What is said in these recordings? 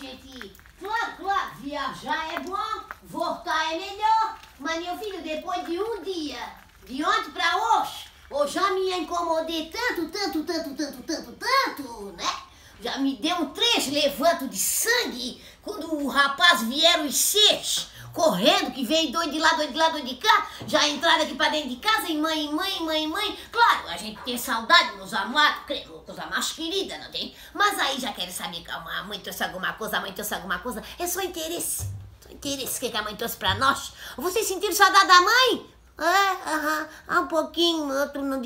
gente. Claro, claro, viajar é bom, voltar é melhor. Mas, meu filho, depois de um dia, de ontem pra hoje, eu já me incomodei tanto, tanto, tanto, tanto, tanto, tanto, né? Já me deu um três levanto de sangue quando o rapaz vieram os seis correndo, que veio doido de lá, doido de lá, doido de cá, já entraram aqui pra dentro de casa, e mãe, mãe, mãe, mãe. Claro, a gente tem saudade nos amados, coisa mais querida, não tem? Mas aí já querem saber que a mãe trouxe alguma coisa, a mãe trouxe alguma coisa. É só interesse. Só interesse que a mãe trouxe pra nós. Vocês sentiram saudade da mãe? É, aham, uh um pouquinho, outro não...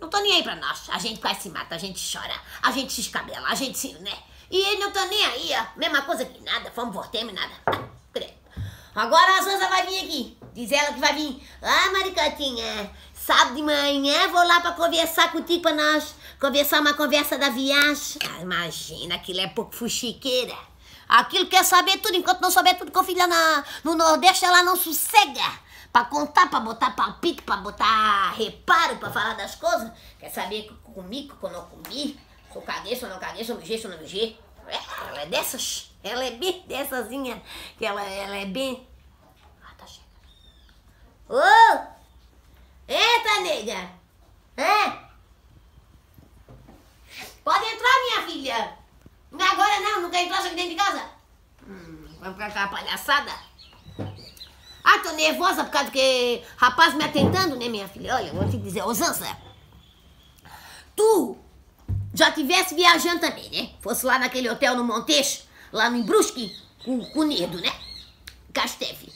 Não tô nem aí pra nós. A gente quase se mata, a gente chora, a gente se escabela, a gente se, né? E ele não tá nem aí, ó. Mesma coisa que nada, fomos, voltemos, nada. Agora a Zanza vai vir aqui. Diz ela que vai vir. Ah, Maricotinha, sábado de manhã vou lá pra conversar contigo pra nós. Conversar uma conversa da viagem. Ah, imagina, aquilo é pouco fuxiqueira. Aquilo quer saber tudo, enquanto não souber tudo com filha na, no Nordeste, ela não sossega. Pra contar, pra botar palpite, pra botar reparo, pra falar das coisas. Quer saber que comi, que eu não comi. Se eu caguei, se eu não caguei, se eu mijei, se eu não mijei. Ela é dessas. Ela é bem dessazinha. Que ela, ela é bem... Ah, tá chegando. Ô! Eita, nega! É? Pode entrar, minha filha. Não é agora não, não quer entrar aqui dentro de casa? Hum, vamos pra cá, palhaçada. Ah, tô nervosa por causa que rapaz me atentando, né, minha filha? Olha, vou te dizer, ô tu já tivesse viajando também, né? Fosse lá naquele hotel no Montejo, lá no Brusque, com, com o Nedo, né? Casteve.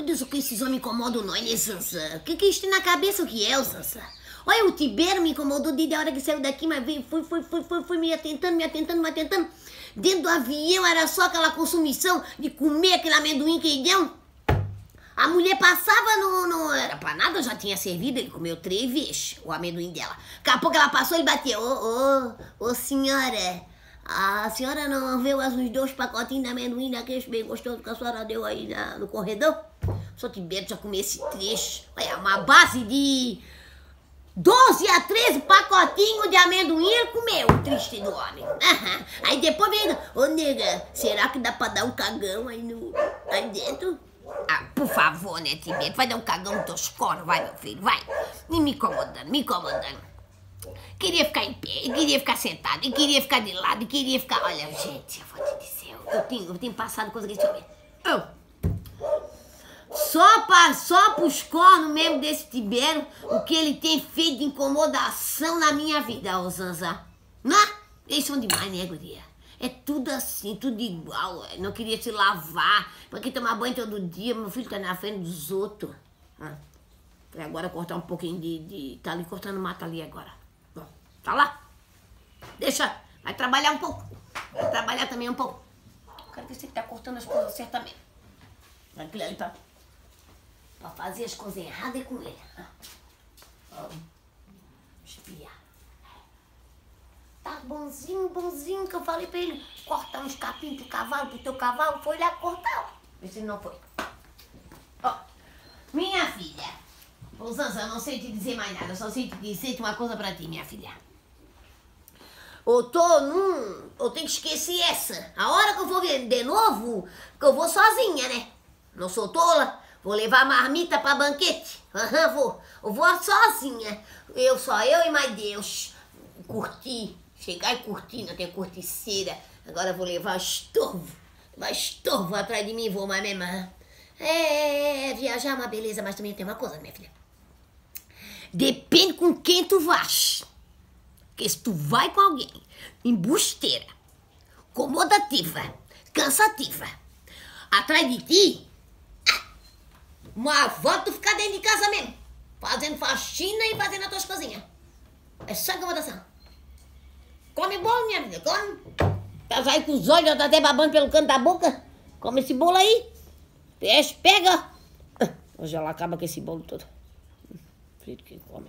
Meu Deus, o que esses homens incomodam nós, né, Zanza? O que que isso tem na cabeça, o que é, Zanza? Olha, o Tibério me incomodou desde a hora que saiu daqui, mas veio, foi, foi, foi, foi, foi me atentando, me atentando, me atentando. Dentro do avião era só aquela consumição de comer aquele amendoim que deu. A mulher passava no, no. Era pra nada, já tinha servido, ele comeu três vezes o amendoim dela. Daqui a pouco ela passou e bateu. Ô, ô, ô, senhora, a senhora não viu os dois pacotinhos de amendoim daqueles bem gostosos que a senhora deu aí na, no corredor? Só Tibério já comeu esse trecho. É uma base de 12 a 13 pacotinhos de amendoim comeu, o triste do homem. Aí depois vem, ô nega, será que dá pra dar um cagão aí, no, aí dentro? Ah, por favor, né, Tibete, vai dar um cagão escuro, vai, meu filho, vai. E me incomodando, me incomodando. Queria ficar em pé, queria ficar sentado, e queria ficar de lado, e queria ficar... Olha, gente, eu vou te dizer, eu tenho, eu tenho passado coisa que... Eu ver. Só, pra, só cornos mesmo desse Tibério, o que ele tem feito de incomodação na minha vida, ô Zanza. Não? Eles são demais, né, guria? É tudo assim, tudo igual. Não queria se lavar. Pra que tomar banho todo dia? Meu filho tá na frente dos outros. Ah. agora cortar um pouquinho de, de... Tá ali cortando mata ali agora. Bom, tá lá. Deixa. Vai trabalhar um pouco. Vai trabalhar também um pouco. Quero ver se ele tá cortando as coisas certamente. Aquilo ali tá... Fazer as coisas erradas com ele. Ah. Espiar. Tá bonzinho, bonzinho, que eu falei pra ele cortar uns capim pro cavalo, pro teu cavalo. Foi lá cortar. Vê se não foi. Ó, minha filha. Ô, eu não sei te dizer mais nada. Eu só sei te dizer uma coisa pra ti, minha filha. Eu tô num... Eu tenho que esquecer essa. A hora que eu vou ver de novo, que eu vou sozinha, né? Não sou tola. Vou levar marmita pra banquete. Aham, vou. Eu vou sozinha. Eu, só eu e mais Deus. Curtir. Chegar e curtir, não tem curticeira. Agora vou levar estorvo. Levar estorvo atrás de mim vou, mas mesmo. É, viajar é uma beleza, mas também tem uma coisa, minha filha. Depende com quem tu vais. Porque se tu vai com alguém embusteira, comodativa, cansativa, atrás de ti, uma avó tu ficar dentro de casa mesmo, fazendo faxina e fazendo as tuas coisinhas. É só incomodação. Come bolo, minha filha, come. Tá aí com os olhos tá até babando pelo canto da boca. Come esse bolo aí. Peixe, pega. Hoje ela acaba com esse bolo todo. Filho que come.